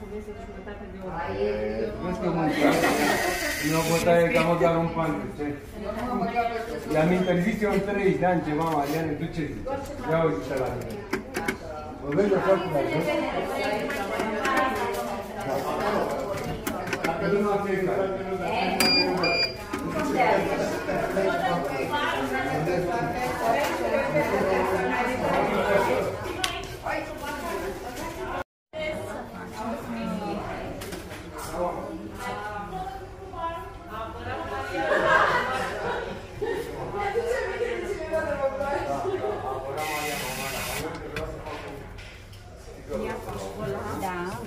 poveste de jumătate de oră. Vezi că mâncă. Nu bătaie ca măcar un pan. Ce? I-am interzis eu în 30 de ani ceva, Mariane, tu ce zici? Ia uite la mine. Mă vezi așa cum ai văzut? Dacă nu mă fiecare. Da, Hai Não, não, não.